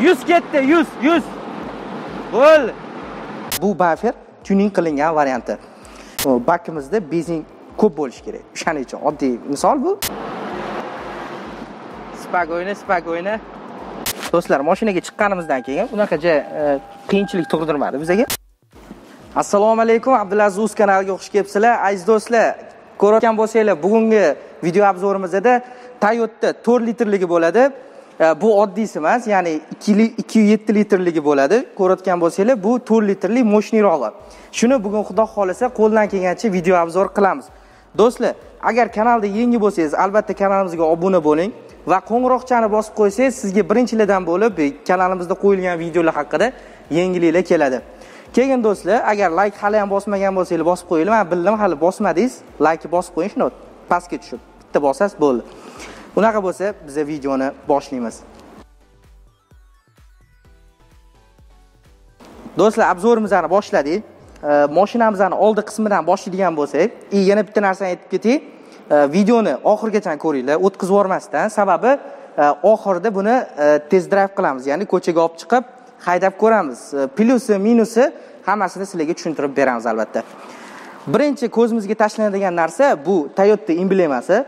100 ketdi 100 100 bo'ldi bu bafer tuning qilingan varianti. Bakimizda benzin ko'p bo'lishi kerak o'shaning uchun. Oddiy misol bu. Спокойно спокойно do'stlar mashinaga chiqqanimizdan keyin unaqa e, qiyinchilik tug'dirmadi bizaga. Assalomu alaykum abdulaziz uz kanaliga xush kelibsizlar. Aziz do'stlar ko'rayotgan bo'lsanglar bugungi video obzorimizda toyota to'rt litrligi bo'ladi bu oddiysi emas ya'ni ikki yuz yetti litrligi bo'ladi. Ko'rayotgan bo'lsanglar bu to'rt litrli мощныйrog'i shuni bugun xudo xohlasa qo'ldan kelgancha video obzor qilamiz. Do'stlar agar kanalda yangi bo'lsangiz albatta kanalimizga obuna bo'ling va qo'ng'iroqchani bosib qo'ysangiz sizga birinchilardan bo'lib e, kanalimizda qo'yilgan videolar haqida yangiliklar keladi. Keyin do'stlar agar layk hali ham bosmagan bo'lsanglar bosib qo'yinglar. Man bildim hali bosmadingiz. Laykni bosib qo'ying shuni pastga tushib. Bitta bosasiz bo'ldi. Unaqa bo'lsa biz videoni boshlaymiz. Do'stlar obzorimizni boshladik. Moshinamizni oldi qismidan boshlaydigan bo'lsak и yana bitta narsani aytib ketay. Videoni oxirigacha ko'ringlar o'tkazib yubormasdan. Sababi e, oxirida buni e, test drive qilamiz. Ya'ni ko'chaga olib chiqib haydab ko'ramiz. E, Plyusi minusi hammasini sizlarga tushuntirib beramiz albatta. Birinchi ko'zimizga tashlanadigan narsa bu toyota emblemasi.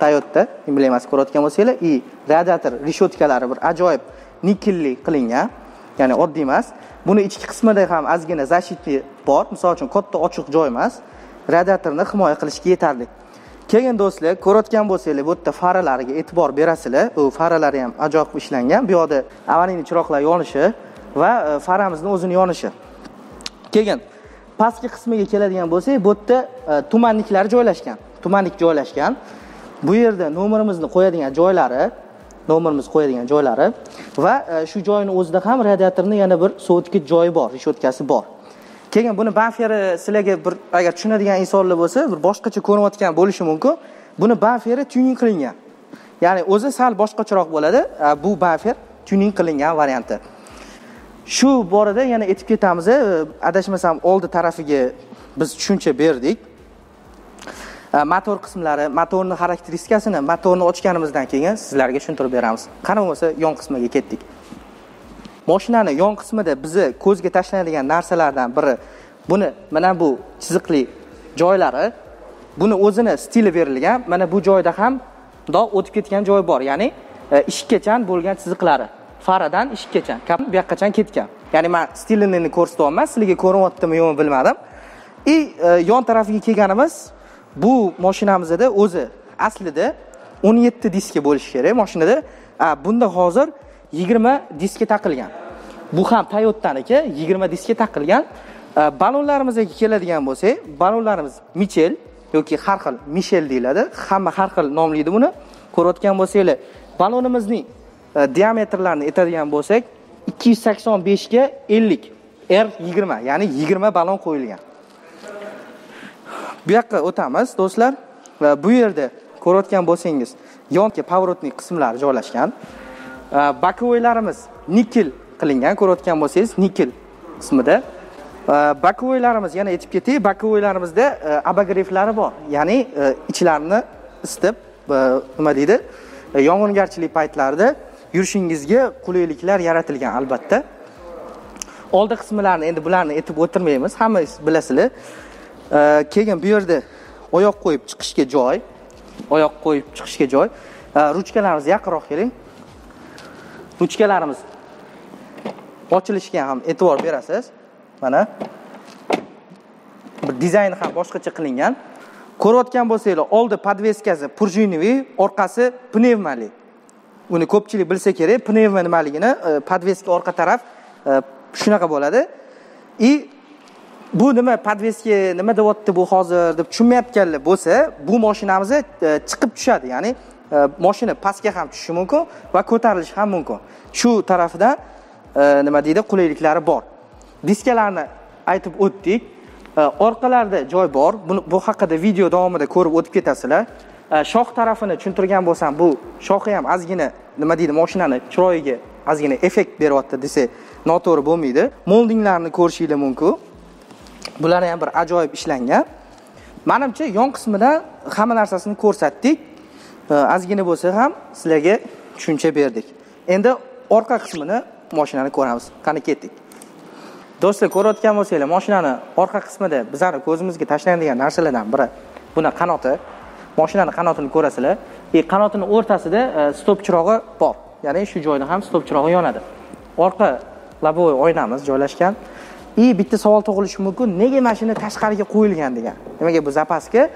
Toyota emblemasi ko'rayotgan bo'lsanglar и radiator reshotkalari bir ajoyib nikelli qilingan ya'ni oddiy emas. Buni ichki qismida ham ozgina защитный bor. Misol uchun katta ochiq joy emas. Radiatorni himoya qilishga yetarli. Keyin do'stlar ko'rayotgan bo'lsanglar bu yerda faralariga e'tibor berasizlar. U faralari ham ajoyib ishlangan. Bu yoqda avaliyniy chiroqlar yonishi va e, faramizni o'zini yonishi. Keyin pastki qismiga keladigan bo'lsak bu yerda e, tumanliklar joylashgan. Tumanlik joylashgan. Bu yerda nomerimizni qo'yadigan joylari nomerimiz qo'yadigan joylari va e, shu joyni o'zida ham radiatorni yana bir sovutgich joyi bor reshotkasi bor. Keyin buni baferi sizlarga bir agar tushunadigan insonlar bo'lsa bir boshqacha ko'rinayotgan bo'lishi mumkin. Buni baferi tuning qilingan. Ya'ni o'zi sal boshqacharoq bo'ladi e, bu bafer tuning qilingan varianti. Shu borada yana aytib ketamiz e, adashmasam oldi tarafiga biz tushuncha berdik. Э, motor qismlari motorni xarakteristikasini motorni ochganimizdan keyin sizlarga tushuntirib beramiz. Qani bo'lmasa yon qismiga ketdik. Moshinani yon qismida bizni ko'zga tashlanadigan narsalardan biri buni mana bu chiziqli joylari buni o'zini stili berilgan mana bu joyda ham mundoq o'tib ketgan joyi bor ya'ni e, bo'lgan chiziqlari. Faradan eshikkacha bu yoqqacha ketgan. Ya'ni man stilini ko'rsatyapman sizlarga ko'rinyaptimi yo'qmi bilmadim. И e, yon tarafiga kelganimiz bu moshinamizda o'zi aslida o'n yetti diska bo'lishi kerak mashinada. Bunda hozir yigirma diska taqilgan. Bu ham toyotaniki yigirma diska taqilgan. Ballonlarimizga keladigan bo'lsak ballonlarimiz michel yoki har xil mishel deyiladi. Hamma har xil nomlaydi buni. Ko'rayotgan bo'lsanglar ballonimizning diametrlarini aytadigan bo'lsak ikki yuz sakson beshga ellik r yigirma ya'ni yigirma ballon qo'yilgan. Bu yoqqa o'tamiz do'stlar. Va bu yerda ko'rayotgan bo'lsangiz yonki поворотный qismlari joylashgan. Bokovoylarimiz nikel qilingan ko'rayotgan bo'lsangiz nikel qismida. Bokovoylarimiz yana aytib ketay bokovoylarimizda e, abogreflari bor. Ya'ni e, ichlarini isitib e, nima deydi e, yog'ingarchilik paytlarida yurishingizga qulayliklar yaratilgan albatta. Oldi qismlarini endi bularni aytib o'tirmaymiz. Hammangiz bilasizlar. Keyin bu yerda oyoq qo'yib chiqishga joy oyoq qo'yib chiqishga joy. Ruchkalarimiz yaqinroq keling. Ruchkalarimiz ochilishiga ham e'tibor berasiz. Mana. Bir dizayni ham boshqacha qilingan. Ko'rayotgan bo'lsanglar oldi podveskasi пружиновый orqasi pnevmali. Uni ko'pchilik bilsa kerak pnevma nimaligini e, podveska orqa taraf e, shunaqa bo'ladi. И bu nima podveska nima deyapti bu hozir deb tushunmayotganlar bo'lsa bu moshinamiz e, chiqib tushadi. Ya'ni e, moshina pastga ham tushishi mumkin va ko'tarilishi ham mumkin. Shu tarafidan e, nima deydi qulayliklari bor. Diskalarni aytib o'tdik. Orqalarida joy bor. Bu haqida video davomida ko'rib o'tib ketasizlar. Shoh tarafini tushuntirgan bo'lsam bu shohi ham ozgina nima deydi moshinani chiroyiga ozgina effekt beryapti desak noto'g'ri bo'lmaydi. Moldinglarni ko'rishinglar mumkin. Bular ham bir ajoyib ishlangan. Manimcha yon qismidan hamma narsasini ko'rsatdik. Ozgina bo'lsa ham sizlarga tushuncha berdik. Endi orqa qismini mashinani ko'ramiz. Qani ketdik? Do'stlar ko'rayotgan bo'lsanglar moshinani orqa qismida bizani ko'zimizga tashlanadigan narsalardan biri buni qanoti. Mashinani qanotini ko'rasizlar? И qanotini o'rtasida e, stop chirog'i bor. Ya'ni shu joyda ham stop chirog'i yonadi. Orqa лобовой oynamiz joylashgan. И bitta savol tug'ilishi mumkin. Nega mashina tashqariga qo'yilgan degan. Nimaga bu zapaska?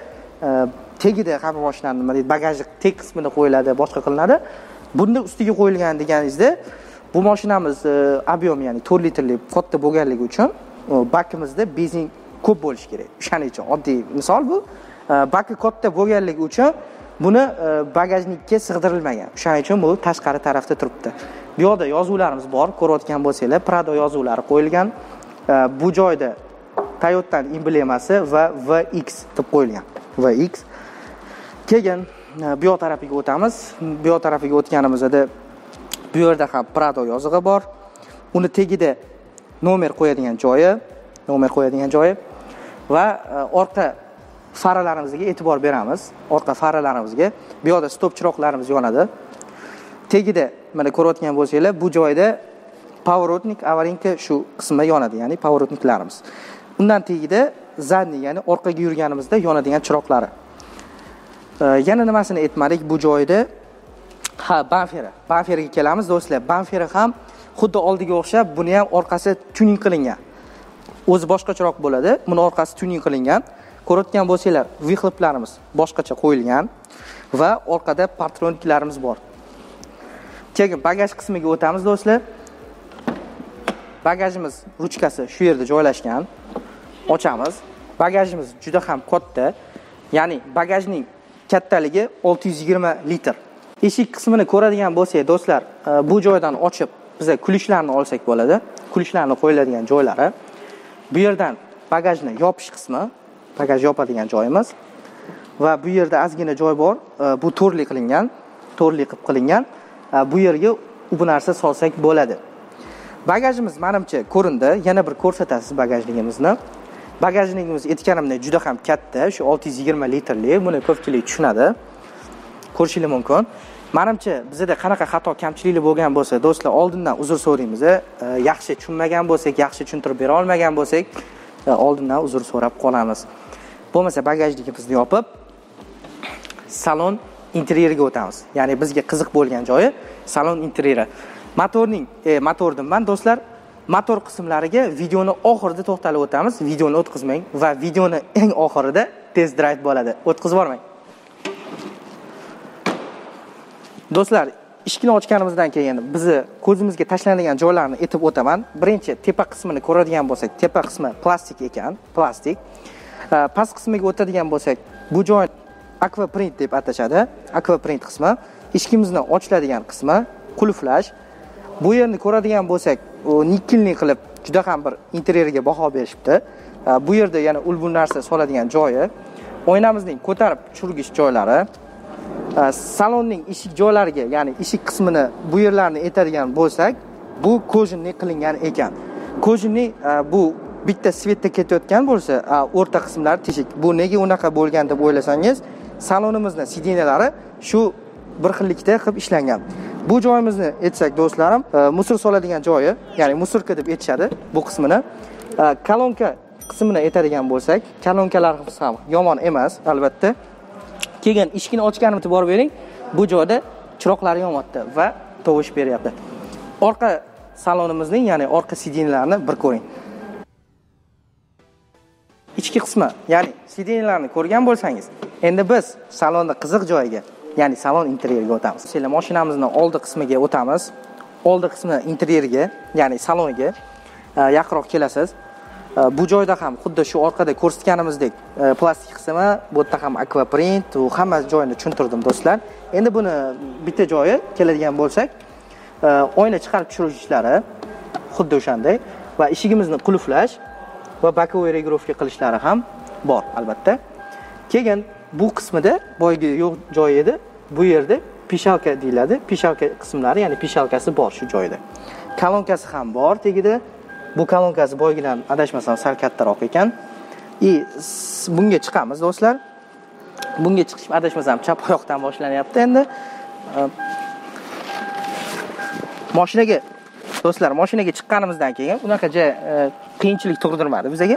Tagida hamma mashinani nima deydi bagajni teg qismida qo'yiladi boshqa qilinadi. Bunda ustiga qo'yilgan deganingizda bu mashinamiz объем ya'ni to'rt litrli katta bo'lganligi uchun bakimizda benzin ko'p bo'lishi kerak. O'shaning uchun oddiy misol bu. Baki katta bo'lganligi uchun buni bagajnikka sig'dirilmagan. O'shaning uchun bu tashqari tarafda turibdi. Bu yoqda yozuvlarimiz bor. Ko'rayotgan bo'lsanglar prado yozuvlari qo'yilgan. Bu joyda toyotani emblemasi va vx deb qo'yilgan vx keyin bu yoq tarafiga o'tamiz bu yoq tarafiga o'tganimizda bu yerda ham prado yozig'i bor uni tagida nomer qo'yadigan joyi nomer qo'yadigan joyi va orqa faralarimizga e'tibor beramiz orqa faralarimizga bu yoqda stop chiroqlarimiz yonadi tagida mana ko'rayotgan bo'lsanglar bu joyda поворотник avarinka shu qismi yonadi ya'ni поворотникларimiz undan tagida задний ya'ni orqaga yurganimizda yonadigan chiroqlari. Yana nimasini aytmadik bu joyda? Ha bamferi banferiga kelamiz do'stlar. Bamferi ham xuddi oldiga o'xshab buni ham orqasi tuning qilingan. O'zi boshqacharoq bo'ladi buni orqasi tuning qilingan. Ko'rayotgan bo'lsanglar выхлопlarimiz boshqacha qo'yilgan va orqada patroniklarimiz bor. Keyin bagaj qismiga o'tamiz do'stlar. Bagajimiz ruchkasi shu yerda joylashgan. Ochamiz. Bagajimiz juda ham katta. Ya'ni bagajning kattaligi 620 litr. Eshik qismini ko'radigan bo'lsak do'stlar e, bu joydan ochib biza kulishlarni olsak bo'ladi. Kulishlarni qo'yiladigan joylari. Bu yerdan bagajni yopish qismi bagaj yopadigan joyimiz. Va bu yerda ozgina joy bor. E, bu to'rli qilingan to'rli qilib qilingan. E, bu yerga bu narsa solsak bo'ladi. Bagajimiz manimcha ko'rindi. Yana bir ko'rsatasiz bagajligimizni. Bagajligimiz aytganimdek juda ham katta. Shu olti yuz yigirma litrli. Buni ko'pchilik tushunadi. Ko'rishinglar mumkin. Manimcha bizada qanaqa xato kamchiliklar bo'lgan bo'lsa do'stlar oldindan uzr so'raymiz e, yaxshi tushunmagan bo'lsak yaxshi tushuntirib bera olmagan bo'lsak e, oldindan uzr so'rab qolamiz. Bo'lmasa bagajligimizni yopib salon interyeriga o'tamiz. Ya'ni bizga qiziq bo'lgan joyi salon interyeri motorning e, motor deyman do'stlar. Motor qismlariga videoni oxirida to'xtalib o'tamiz. Videoni o'tkazmang va videoni eng oxirida test drive bo'ladi. O'tkazib yubormang. Do'stlar eshikni ochganimizdan keyin bizni ko'zimizga tashlanadigan joylarni aytib o'taman. Birinchi tepa qismini ko'radigan bo'lsak tepa qismi plastik ekan plastik. E, past qismiga o'tadigan bo'lsak bu joy akvaprint deb atashadi. Akvaprint qismi eshigimizni ochiladigan qismi qulflash bu yerni ko'radigan bo'lsak nikkelniy qilib juda ham bir interyerga baho berishibdi. Bu yerda yana ul narsa soladigan joyi oynamizning ko'tarib tushirgich joylari. Salonning eshik joylariga ya'ni eshik qismini bu yerlarni aytadigan bo'lsak bu kojinli qilingan ekan. Kojinli bu bitta svetda ketayotgan bo'lsa o'rta qismlari teshik. Bu nega unaqa bo'lgan deb o'ylasangiz salonimizni sidinalari shu bir xillikda qilib ishlangan. Bu joyimizni aytsak do'stlarim e, musor soladigan joyi ya'ni musorka deb aytishadi bu qismini. E, Kolonka qismini aytadigan bo'lsak kolonkalarimiz ham yomon emas albatta. Keyin eshikni ochganimni borib bering bu joyda chiroqlari yonyapti va tovush beryapti. Orqa salonimizning ya'ni orqa sidinlarni bir ko'ring. Ichki qismi ya'ni sidinlarni ko'rgan bo'lsangiz endi biz salonni qiziq joyiga ya'ni salon interyeriga o'tamiz. Sizlar mashinamizni oldi qismiga o'tamiz. Oldi qismi interyeriga ya'ni saloniga e, yaqinroq kelasiz. E, bu joyda ham xuddi shu orqada ko'rsatganimizdek e, plastik qismi bu yerda ham akvaprint u hamma joyini tushuntirdim do'stlar. Endi buni bitta joyi keladigan bo'lsak oyna chiqarib tushirish ishlari xuddi o'shanday va eshigimizni qulflash va боковой регировка qilishlari ham bor albatta. Keyin bu qismida boyagi yo'q joyi edi. Bu yerda pishalka deyiladi. Pishalka qismlari ya'ni pishalkasi bor shu joyda. Kolonkasi ham bor tagida bu kolonkasi boygidan adashmasam sal kattaroq ekan. И bunga chiqamiz do'stlar. Bunga chiqish adashmasam chap oyoqdan boshlanyapti endi. Ehm, moshinaga do'stlar moshinaga chiqqanimizdan keyin unaqa e, qiyinchilik tug'dirmadi bizaga.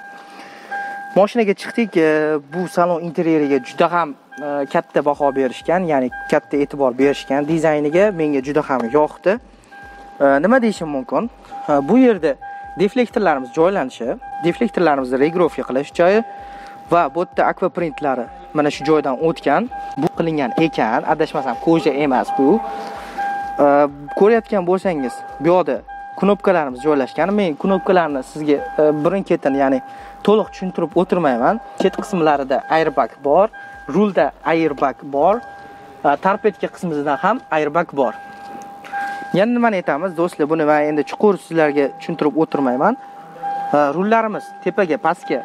Moshinaga chiqdik e, bu salon interyeriga juda ham e, katta baho berishgan ya'ni katta e'tibor berishgan dizayniga menga juda ham yoqdi. E, nima deyishim mumkin? Bu yerda deflektorlarimiz joylanishi deflektorlarimizni regrofiya qilish joyi va bu yerda akvaprintlari mana shu joydan o'tgan. Bu qilingan ekan adashmasam koja emas bu. Ko'rayotgan bo'lsangiz bu yoqda knopkalarimiz joylashgan. Men knopkalarni sizga e, birin ketin ya'ni to'liq tushuntirib o'tirmayman. Chet qismlarida airbag bor rulda airbag bor e, tarpetka qismida ham airbag bor. Yana nimani aytamiz do'stlar buni man endi chuqur sizlarga tushuntirib o'tirmayman. E, rullarimiz tepaga pastga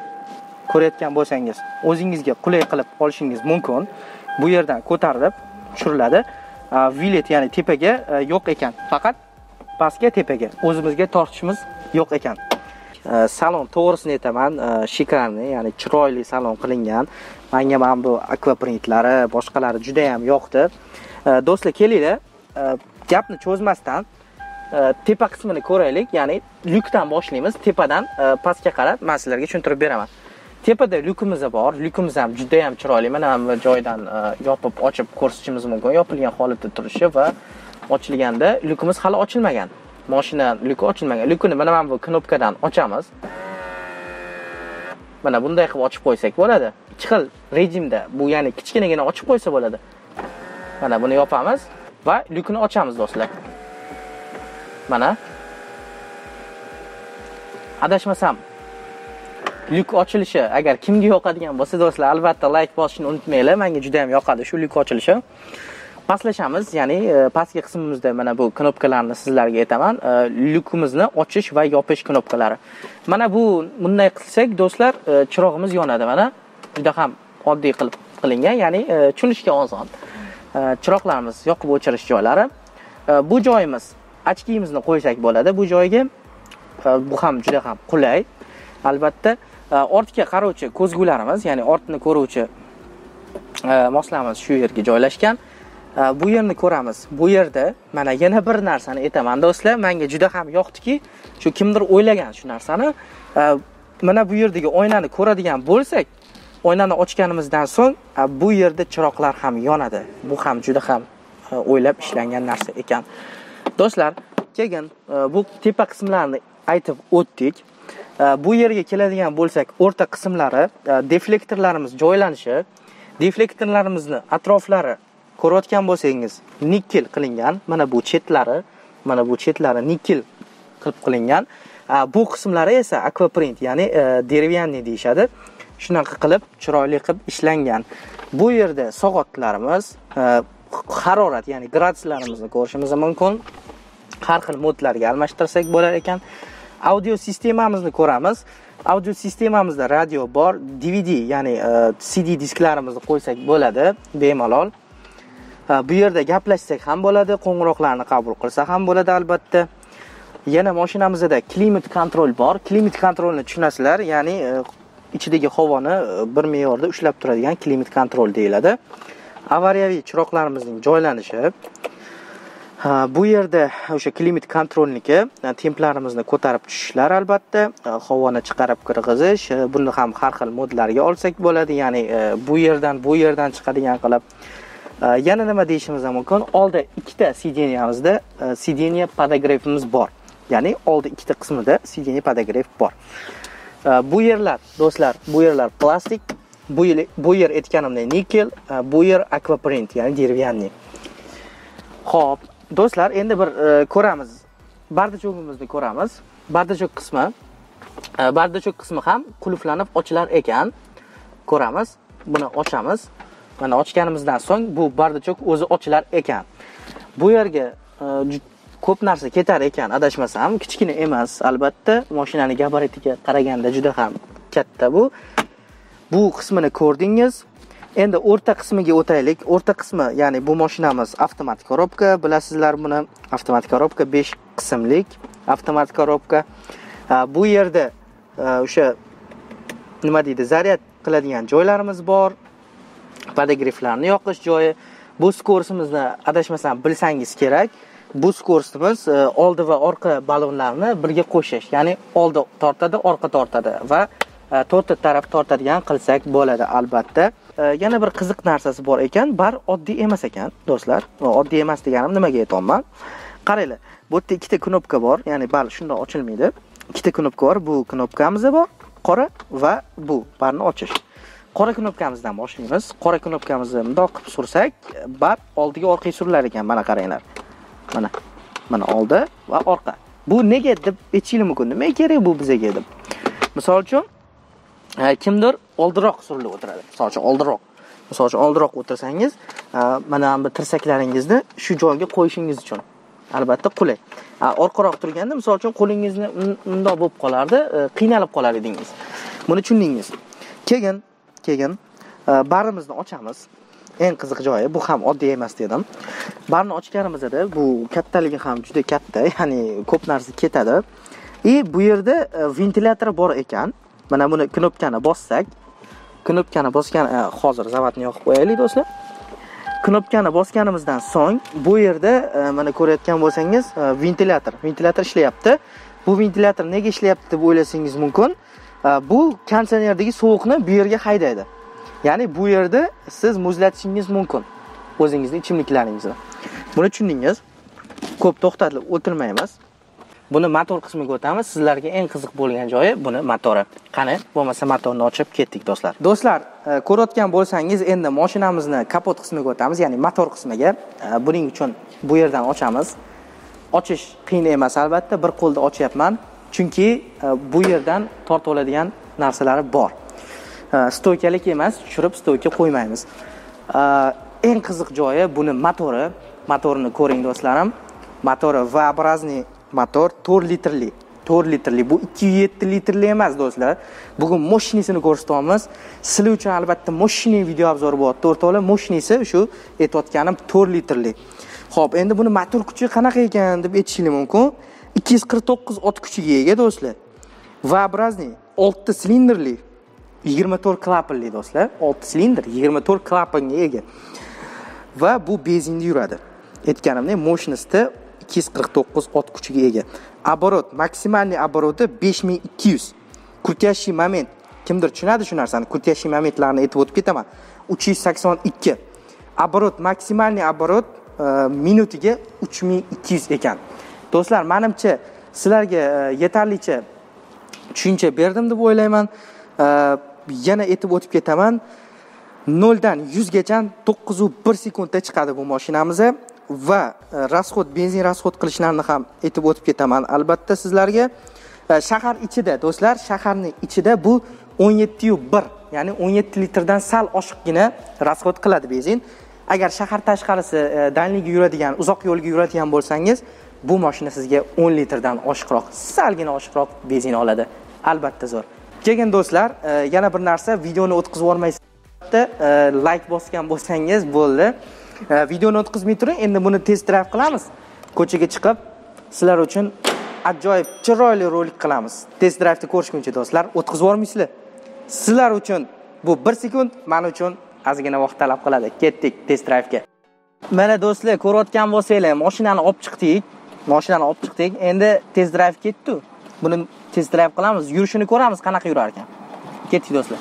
ko'rayotgan bo'lsangiz o'zingizga qulay qilib olishingiz mumkin. Bu yerdan ko'tarilib tushiriladi. Vilet ya'ni tepaga yo'q ekan. Faqat pastga tepaga. O'zimizga tortishimiz yo'q ekan. E, salon to'g'risini aytaman. E, shikarni ya'ni chiroyli salon qilingan. Manga mana bu akvaprintlari boshqalari juda yam yoqdi e, do'stlar kelinglar. Gapni cho'zmasdan tepa qismini ko'raylik. Ya'ni lyukdan boshlaymiz. Tepadan pastga qarab man sizlarga tushuntirib beraman. Tepada lyukimiz bor. Lyukimiz ham juda ham chiroyli. Mana bu joydan yopib ochib ko'rsatishimiz mumkin. Yopilgan holatda turishi va ochilganda lyukimiz hali ochilmagan. Moshina lyuki ochilmagan. Lyukini mana mana bu knopkadan ochamiz. Mana bunday qilib ochib qo'ysak bo'ladi. Ikki xil rejimda bu ya'ni kichkinagina ochib qo'ysa bo'ladi. Mana buni yopamiz va lyukini ochamiz do'stlar. Mana. Adashmasam lyuk ochilishi agar kimga yoqadigan bo'lsa do'stlar albatta layk bosishni unutmanglar. Menga juda ham yoqadi shu lyuk ochilishi. Pastlashamiz ya'ni e, pastki qismimizda mana bu knopkalarni sizlarga aytaman. E, lyukimizni ochish va yopish knopkalari. Mana bu bunday qilsak do'stlar e, chirog'imiz yonadi mana. Juda ham oddiy qilib qilingan ya'ni tushunishga oson. Chiroqlarimiz yoqib o'chirish joylari. Bu joyimiz ochkimizni qo'ysak bo'ladi bu joyga. Bu ham juda ham qulay. Albatta ortga qarovchi ko'zgularimiz ya'ni ortni ko'ruvchi moslamamiz shu yerga joylashgan. Bu yerni ko'ramiz. Bu yerda mana yana bir narsani aytaman do'stlar. Menga juda ham yoqdiki shu kimdir o'ylagan shu narsani. Mana bu yerdagi oynani ko'radigan bo'lsak oynani ochganimizdan so'ng e, bu yerda chiroqlar ham yonadi. Bu ham juda ham e, o'ylab ishlangan narsa ekan. Do'stlar keyin e, bu tepa qismlarini aytib o'tdik. Bu yerga keladigan bo'lsak o'rta qismlari deflektorlarimiz joylanishi deflektorlarimizni atroflari ko'rayotgan bo'lsangiz nikkel qilingan mana bu chetlari mana bu chetlari nikkel qilib qilingan. Bu qismlari esa akvaprint ya'ni e, деревянный deyishadi. Shunaqa qilib chiroyli qilib ishlangan. Bu yerda soatlarimiz e, harorat ya'ni graduslarimizni ko'rishimiz mumkin. Har xil modlarga almashtirsak bo'lar ekan. Audio sistemamizni ko'ramiz. Audio sistemamizda radio bor dvd ya'ni e, cd disklarimizni qo'ysak bo'ladi bemalol. Bu yerda gaplashsak ham bo'ladi qo'ng'iroqlarni qabul qilsa ham bo'ladi albatta. Yana mashinamizda klimat kontrol bor. Klimat kontrolni tushunasizlar ya'ni e, ichidagi havoni e, bir me'yorda ushlab turadigan klimat kontrol deyiladi. Avariyaviy chiroqlarimizning joylanishi. Bu yerda o'sha klimat kontrolniki e, templarimizni ko'tarib tushishlar albatta havoni chiqarib kirg'izish buni ham har xil modlarga olsak bo'ladi ya'ni bu yerdan bu yerdan chiqadigan qilib. Э, yana nima deyishimiz mumkin? Oldi ikkita sideniyamizda э, sideniya podografimiz bor. Ya'ni oldi ikkita qismida sideniya podograf bor. Э, bu yerlar do'stlar bu yerlar plastik. Bu yer bu yer aytganimdek nikel bu yer akvaprint ya'ni деревянный ho'p do'stlar endi bir e, ko'ramiz. Bardachogimizni ko'ramiz. Bardachok qismi. E, bardachok qismi ham qulflanib ochilar ekan. Ko'ramiz buni ochamiz. Mana ochganimizdan so'ng bu bardachok o'zi ochilar ekan. Bu yerga e, ko'p narsa ketar ekan adashmasam kichkina emas albatta. Mashinani gabaritiga qaraganda juda ham katta bu. Bu qismini ko'rdingiz. Endi o'rta qismiga o'taylik. O'rta qismi ya'ni bu mashinamiz avtomat korobka. Bilasizlar buni avtomat korobka 5 qismlik avtomat korobka. Bu yerda e, o'sha nima deydi zaryad qiladigan joylarimiz bor. Podogriflarni yoqish joyi. Bu kursimizni adashmasam bilsangiz kerak. Bu kursimiz e, oldi va orqa ballonlarni birga qo'shish ya'ni oldi tortadi orqa tortadi va e, to'rtta taraf tortadigan qilsak bo'ladi albatta. E, yana bir qiziq narsasi bor ekan bar oddiy emas ekan do'stlar. Oddiy emas deganim nimaga aytyapman qaranglar bu yerda ikkita knopka bor ya'ni bal shundoq ochilmaydi. Ikkita knopka bor bu knopkamiz bor qora va bu barni ochish. Qora knopkamizdan boshlaymiz. Qora knopkamizni bundoq qilib sursak bar oldiga orqaga surilar ekan. Mana qaranglar. Mana mana oldi va orqa. Bu nega deb aytishinglar mumkin nimaga kerak bu bizaga deb. Misol uchun kimdir oldinroq surilib o'tiradi. Misol uchun oldinroq. Misol uchun oldinroq o'tirsangiz mana bu tirsaklaringizni shu joyga qo'yishingiz uchun. Albatta qulay. Orqaroq turganda misol uchun qo'lingizni bundoq bo'lib qolardi e, qiynalib qolar edingiz. Buni tushundingiz keyin keyin e, barimizni ochamiz. Eng qiziq joyi bu ham oddiy emas dedim. Barni ochganimizda bu kattaligi ham juda katta ya'ni ko'p narsa ketadi. И bu yerda e, ventilyator bor ekan. Mana buni knopkani bossak knopkani bosgan e, hozir zavodni yoqib qo'yaylik do'stlar. Knopkani bosganimizdan so'ng bu yerda mana ko'rayotgan bo'lsangiz ventilyator ventilyator ishlayapti. Bu ventilyator nega ishlayapti deb o'ylasangiz mumkin. Bu konditsionerdagi sovuqni bu yerga haydaydi. Ya'ni bu yerda siz muzlatishingiz mumkin. O'zingizni ichimliklaringizni. Buni tushundingiz. Ko'p to'xtatib o'tirmaymiz. Buni motor qismiga o'tamiz. Sizlarga eng qiziq bo'lgan joyi buni motori. Qani? Bo'lmasa motorni ochib ketdik do'stlar. Do'stlar e, ko'rayotgan bo'lsangiz endi mashinamizni kapot qismiga o'tamiz ya'ni motor qismiga. E, buning uchun bu yerdan ochamiz. Ochish qiyin emas albatta. Bir qo'lda ochyapman. Chunki e, bu yerdan tortib oladigan narsalari bor e, stoykalik emas tushirib stoyka qo'ymaymiz. E, eng qiziq joyi buni motori. Motorini ko'ring do'stlarim. Motori v образный motor to'rt litrli. To'rt litrli. Bu ikki yuz yetti litrli emas do'stlar. Bugun moshinisini ko'rsatyapmiz sizlar uchun albatta moshini video obzori bo'lyapti o'rtoqlar moshinisi shu aytayotganim to'rt litrli. Ho'p endi buni motor kuchi qanaqa ekan deb aytishinglar mumkin. Ikki yuz qirq to'qqiz ot kuchiga ega do'stlar. Va olti oltita silindrli yigirma to'rt klapanli do'stlar. Olti silindr yigirma to'rt klapanga ega. Va bu benzinda yuradi. Aytganimdek moshinisida 249 ot kuchiga ega. Оборот maksimalniy обороты 5200 крутящий moment. Kimdir tushunadi shu narsani крутящий momentlarni aytib o'tib ketaman. 382 оборот maksimalniy оборот e, minutiga 3200 ekan. Do'stlar manimcha sizlarga e, yetarlicha tushuncha berdim deb o'ylayman. E, yana aytib o'tib ketaman. Noldan yuzgacha to'qqizu bir sekundda chiqadi bu mashinamiz va e, расход benzin расход qilishlarini ham aytib o'tib ketaman. Albatta sizlarga shahar ichida do'stlar shaharni ichida bu o'n yettiyu bir ya'ni o'n yetti litrdan sal oshiqgina расход qiladi benzin. Agar shahar tashqarisi e, dальныйga yuradigan uzoq yo'lga yuradigan bo'lsangiz bu mashina sizga 10 litrdan oshiqroq salgina oshiqroq benzin oladi. Albatta zo'r. Keyin do'stlar e, yana bir narsa videoni o'tkazib yubormaysiz. E, like bosgan bo'lsangiz bo'ldi. E, videoni o'tkazmay turing endi buni test drive qilamiz. Ko'chaga chiqib sizlar uchun ajoyib chiroyli rolik qilamiz. Test drivni ko'rishguncha do'stlar o'tkazib yubormaysizlar. Sizlar uchun bu bir sekund man uchun ozgina vaqt talab qiladi. Ketdik test drivga mana do'stlar ko'rayotgan bo'lsanglar mashinani olib chiqdik. Mashinani olib chiqdik. Endi test drive ketdi. Buni test drive qilamiz. Yurishini ko'ramiz qanaqa yurar ekan ketdik do'stlar.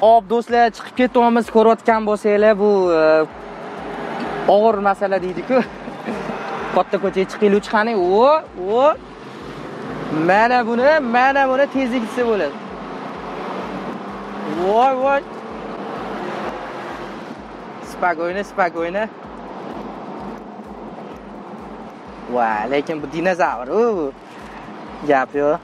Hop do'stlar chiqib ketyapmiz ko'rayotgan bo'lsanglar bu e, og'ir masala deydiku. Katta ko'chaga chiqaylik qani o o mana buni mana buni tezlik desa bo'ladi. Voy voy. Спокойно спокойно va lekin bu dinozavr u gap yo'q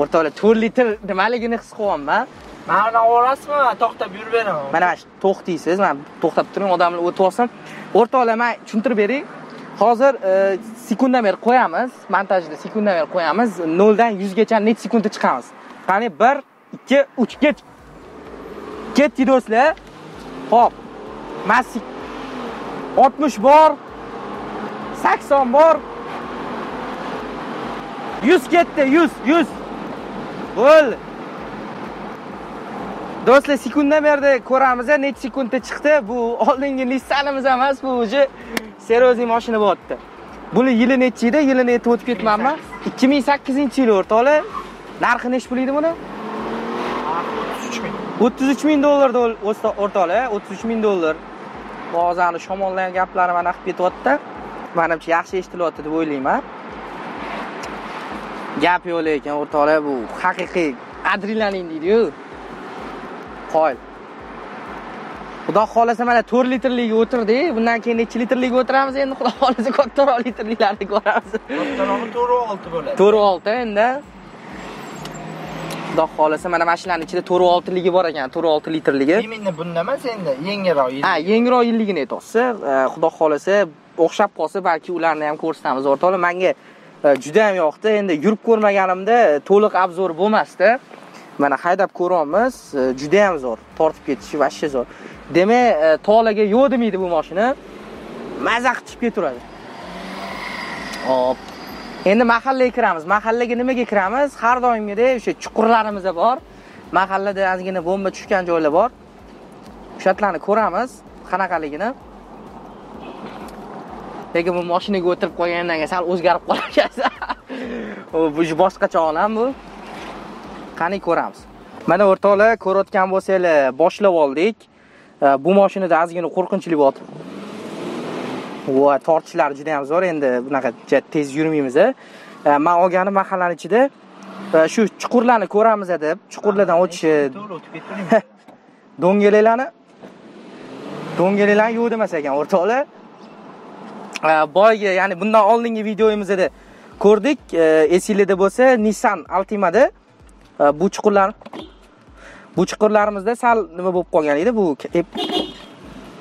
o'rtoqlar to'rt litr nimaligini his qilyapman mani olasizmi to'xtab yurib beraman mana shu to'xtaysiz mana to'xtab turing odamlar o'tib olsin o'rtoqlar man tushuntirib bering hozir sekundamer qo'yamiz montajni sekundamer qo'yamiz noldan yuzgacha necha sekundda chiqamiz qani bir ikki uch ket ketdik do'stlar. Ho'p. Massik oltmish bor. Sakson bor yuz ketdi yuz yuz. Bo'ldi do'stlar sekundamerda ko'ramiz necha sekundda chiqdi. Bu oldingi nissanimiz emas bu уже серьезный mashina bo'lyapti buni yili nechi edi? Yilini aytib o'tib ketmanmi ikki ming sakkizinchi yil o'rtoqlar narxi nechi pul edi buni o'ttiz uch ming dollar dol- o'rto- o'rtoqlar o'ttiz uch ming dollar. Ba'zani shamoldan gaplari mana qilib ketyapti manimcha yaxshi eshitilyapti deb o'ylayman gap yo'q lekin o'rtoqlar bu haqiqiy adrenalin deydiyu. Qoyil. Xudo xohlasa mana to'rt litrliga o'tirdik bundan keyin nechi litrliga o'tiramiz endi? Xudo xohlasa kattaroq litrliklarni ko'ramiz. Kattaroqi to'rt olti bo'ladi. To'rt olti endi. Xudo xohlasa mana mashinaning ichida to'rt oltiligi bor ekan to'rt olti litrligi imенно bunda emas endi? Yengilroq ha yangiroq yilligini aytyapsiz. Xudo xohlasa o'xshab qolsa balki ularni ham ko'rsatamiz o'rtoqlar manga E, juda ham yoqdi. Endi yurib ko'rmaganimda e, to'liq obzor bo'lmasdi. Mana haydab ko'ryapmiz. E, juda ham zo'r. Tortib ketishi вообще zo'r. Demak tog'larga tolaga yo'q demaydi bu mashina maza qilib chiqib ketaveradi hop. Endi mahallaga kiramiz. Mahallaga nimaga kiramiz? Har doimgidek o'sha chuqurlarimiz bor. Mahallada ozgina bomba tushgan joylar bor. O'shalarni ko'ramiz. Qanaqaligini. Lekin bu mashinaga o'tirib qolgandan keyin sal o'zgarib ekansan bu boshqacha olam bu. Qani ko'ramiz. Mana o'rtoqlar ko'rayotgan bo'lsanglar boshlab oldik. Bu mashinada ozgina qo'rqinchli bor va tortishlari juda ham zo'r endi bunaqa tez yurmaymiz man olganim mahallani ichida e, shu chuqurlarni ko'ramiz deb chuqurlardan o'tishi do'ngalalarni do'ngalalarni yo'q demas ekan o'rtoqlar E, boyagi ya'ni bundan oldingi videoyimizda ko'rdik. E, esinglarda bo'lsa nissan altimada e, bu chuqurlar bu chuqurlarimizda sal nima bo'lib qolgan edi bu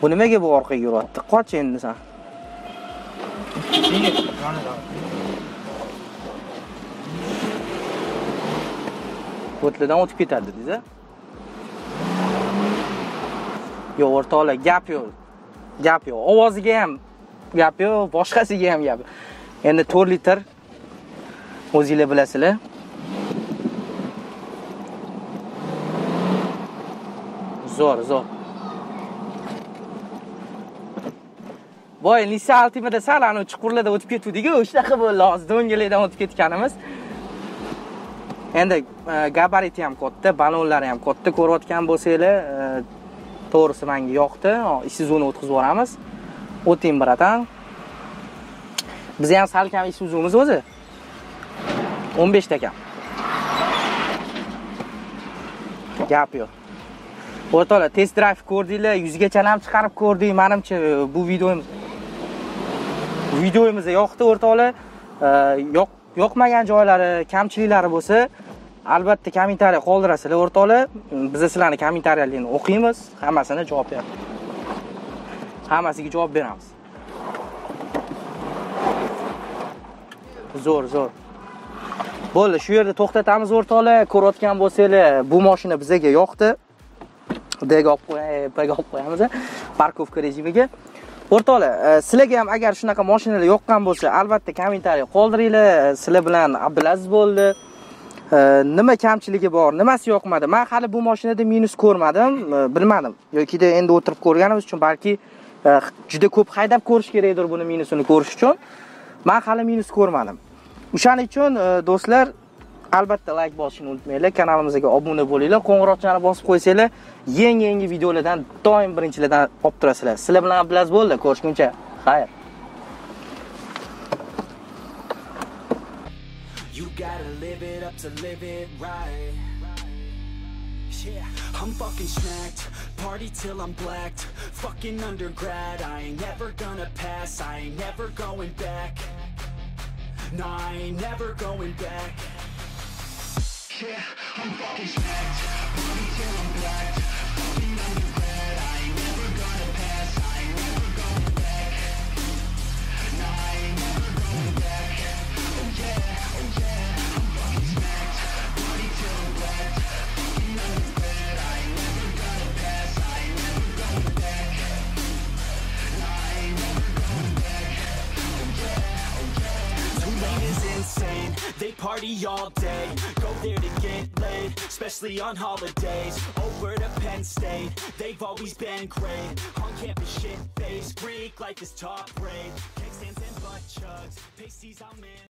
bu nimaga bu orqaga yuryapti qoch endi san yonida o'tlardan o'tib ketadi dedingiz a yo'q o'rtoqlar gap yo'q gap yo'q. Ovoziga ham gap yo'q boshqasiga ham gap. Endi to'rt litr o'zinglar bilasizlar. Zo'r zo'r. Voy nissan altimada sal anavi chuqurlarda o'tib ketuvdik-ku shunaqa bo'ldi hozir do'ngalikdan o'tib ketganimiz. Endi e, gabariti ham katta balonlari ham katta ko'rayotgan bo'lsanglar e, to'g'risi menga yoqdi. Isizuni o'tkazib yuboramiz. O'ting bratan. Bizni ham salkam isuzumiz o'zi. 15 ta kam gap yo'q. O'rtoqlar test drive ko'rdinglar yuzgacha ham chiqarib ko'rdik manimcha e, bu videomiz videomiz yoqdi o'rtoqlar. E, yoq yoqmagan joylari kamchiliklari bo'lsa albatta kommentariy qoldirasizlar o'rtoqlar. Biz sizlarni kommentariyalaringizni o'qiymiz hammasini javob beramiz. Hammasiga javob beramiz. Zo'r zo'r. Bo'ldi shu yerda to'xtatamiz o'rtoqlar. Ko'rayotgan bo'lsanglar bu mashina bizga yoqdi. Dega olib qo'yay e, paga olib qo'yamiz parkovka rejimiga. O'rtoqlar e, sizlarga ham agar shunaqa mashinalar yoqqan bo'lsa albatta kommentariy qoldiringlar. E, sizlar bilan abdulaziz bo'ldi. Nima kamchiligi bor nimasi yoqmadi? Man hali bu mashinada minus ko'rmadim bilmadim. Yokida endi o'tirib ko'rganimiz uchun balki Eh, juda ko'p haydab ko'rish kerakdir buni minusini ko'rish uchun. Man hali minus ko'rmadim. O'shaning uchun eh, do'stlar albatta layk bosishni unutmanglar kanalimizga obuna bo'linglar. Qo'ng'iroqchani bosib qo'ysanglar yangi yangi videolardan doim birinchilardan olib turasizlar. Sizlar bilan abdulaziz bo'ldi. Ko'rishguncha xayr. You gotta live it up to live it right. Yeah, I'm fucking smacked. Party till I'm blacked. Fucking undergrad. I ain't never gonna pass. I ain't never going back. No, I ain't never going back. Yeah, I'm fucking smacked. Party till I'm blacked. Fucking undergrad. I ain't gonna pass. I ain't never going back. Ain't never going back. Oh yeah, oh yeah. They party all day. Go there to get laid, especially on holidays. Over to Penn State. They've always been great. On campus, shit face. Freak life is top grade. Kickstands and butt chugs Pasties, I'm